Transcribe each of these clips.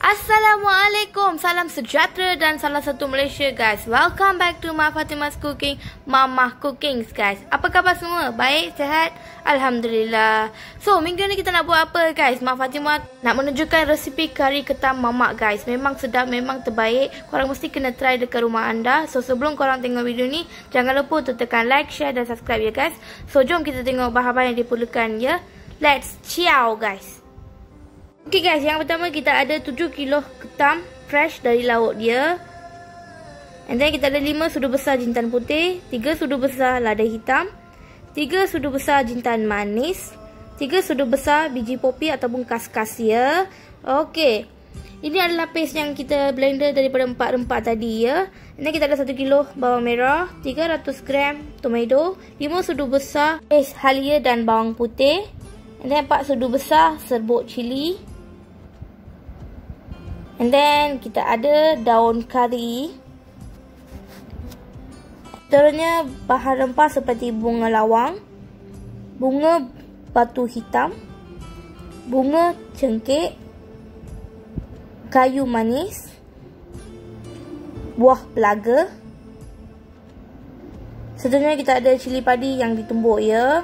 Assalamualaikum, salam sejahtera dan salam satu Malaysia guys. Welcome back to Ma Fatima's Cooking, Mama Cooking guys. Apa khabar semua? Baik? Sehat? Alhamdulillah. So, minggu ni kita nak buat apa guys? Ma Fatimah nak menunjukkan resipi kari ketam mamak guys. Memang sedap, memang terbaik. Korang mesti kena try dekat rumah anda. So, sebelum korang tengok video ni Jangan lupa untuk tekan like, share dan subscribe ya guys. So, jom kita tengok bahan-bahan yang diperlukan ya. Let's ciao guys Okay guys, yang pertama kita ada 7 kilo ketam fresh dari laut dia. And then kita ada 5 sudu besar jintan putih, 3 sudu besar lada hitam, 3 sudu besar jintan manis, 3 sudu besar biji popi ataupun kas-kas ya. Okay. Ini adalah paste yang kita blender daripada empat-empat tadi ya. Then kita ada 1 kilo bawang merah, 300 gram tomato, 5 sudu besar paste halia dan bawang putih. Then 4 sudu besar serbuk cili. And then kita ada daun kari. Antaranya bahan rempah seperti bunga lawang, bunga batu hitam, bunga cengkek, kayu manis, buah pelaga. Seterusnya kita ada cili padi yang ditumbuk ya.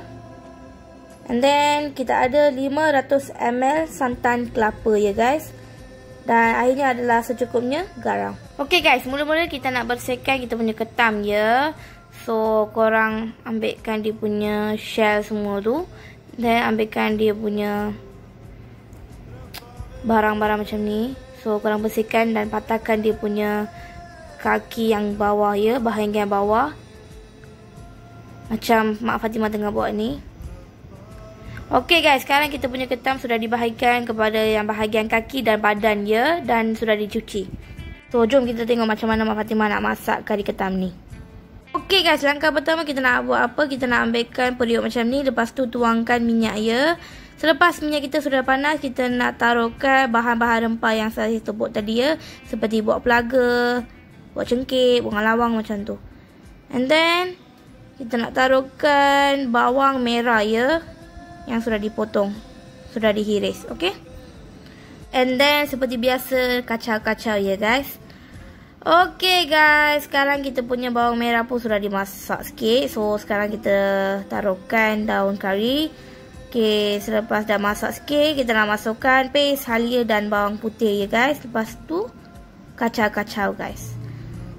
And then kita ada 500 ml santan kelapa ya guys. Dan airnya adalah secukupnya garam. Okay guys, mula-mula kita nak bersihkan kita punya ketam ya. So, korang ambilkan dia punya shell semua tu. Dan ambilkan dia punya barang-barang macam ni. So, korang bersihkan dan patahkan dia punya kaki yang bawah ya. Bahagian bawah. Macam Mak Fatimah tengah buat ni. Okey guys, sekarang kita punya ketam sudah dibahagikan kepada yang bahagian kaki dan badan ya dan sudah dicuci. So, jom kita tengok macam mana Mak Fatimah nak masak kari ketam ni. Okey guys, langkah pertama kita nak buat apa? Kita nak ambilkan periuk macam ni, lepas tu tuangkan minyak ya. Selepas minyak kita sudah panas, kita nak taruhkan bahan-bahan rempah yang saya tumbuk tadi ya, seperti buah pelaga, buah cengkeh, bunga lawang macam tu. And then kita nak taruhkan bawang merah ya yang sudah dipotong. Sudah dihiris. Okay. And then seperti biasa kacau-kacau ya guys. Okay guys. Sekarang kita punya bawang merah pun sudah dimasak sikit. So sekarang kita taruhkan daun kari. Okay. Selepas dah masak sikit. Kita nak masukkan paste halia dan bawang putih ya guys. Lepas tu kacau-kacau guys.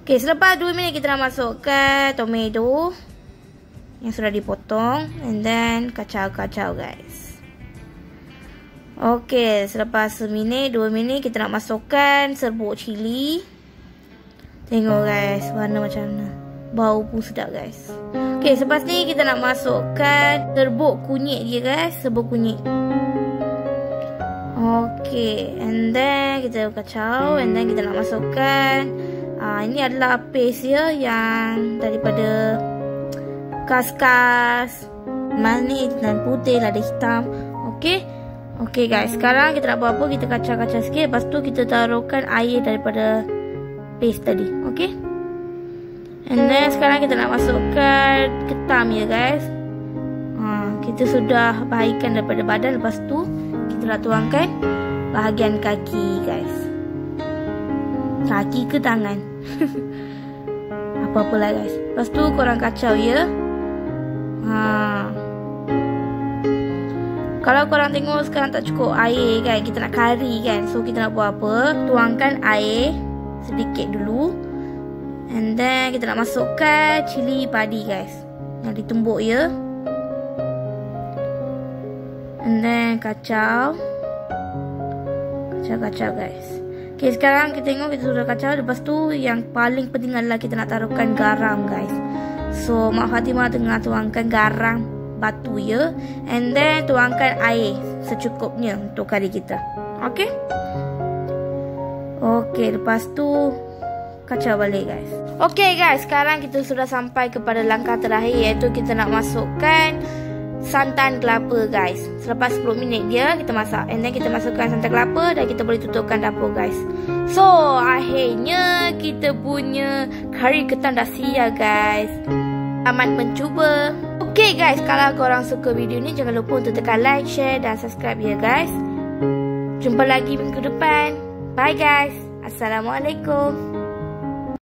Okay. Selepas 2 minit kita nak masukkan tomato yang sudah dipotong and then kacau-kacau guys. Okey, selepas seminit, dua minit kita nak masukkan serbuk cili. Tengok guys, warna macam mana. Bau pun sedap guys. Okey, selepas ni kita nak masukkan serbuk kunyit dia guys, serbuk kunyit. Okey, and then kita kacau and then kita nak masukkan uh, ini adalah paste ya yang daripada kaskas manis dan putih lada hitam. Okey. Okey guys, sekarang kita nak buat apa? Kita kacau-kacau sikit. Lepas tu kita taruhkan air daripada paste tadi. Okey. And then sekarang kita nak masukkan ketam ya guys. Ha, kita sudah bahagikan daripada badan. Lepas tu kita nak tuangkan bahagian kaki guys. Kaki ke tangan? Apa-apalah guys. Lepas tu korang kacau ya. Ha. Kalau korang tengok sekarang tak cukup air kan Kita nak kari kan So kita nak buat apa? Tuangkan air Sedikit dulu. And then kita nak masukkan Cili padi guys. Yang ditumbuk ya. And then kacau. Kacau-kacau guys. Okay sekarang kita tengok kita sudah kacau. Lepas tu yang paling penting adalah Kita nak taruhkan garam guys So Mak Fatimah tengah tuangkan garam batu ya. And then tuangkan air secukupnya untuk kari kita. Okay Okay lepas tu kacau balik guys. Okay guys. Sekarang kita sudah sampai kepada langkah terakhir Iaitu kita nak masukkan santan kelapa guys. Selepas 10 minit dia kita masak. And then kita masukkan santan kelapa dan kita boleh tutupkan dapur guys. So akhirnya kita punya kari ketan dah siap guys Selamat mencuba. Okay guys, kalau korang suka video ni jangan lupa untuk tekan like, share dan subscribe ya guys. Jumpa lagi minggu depan. Bye guys. Assalamualaikum.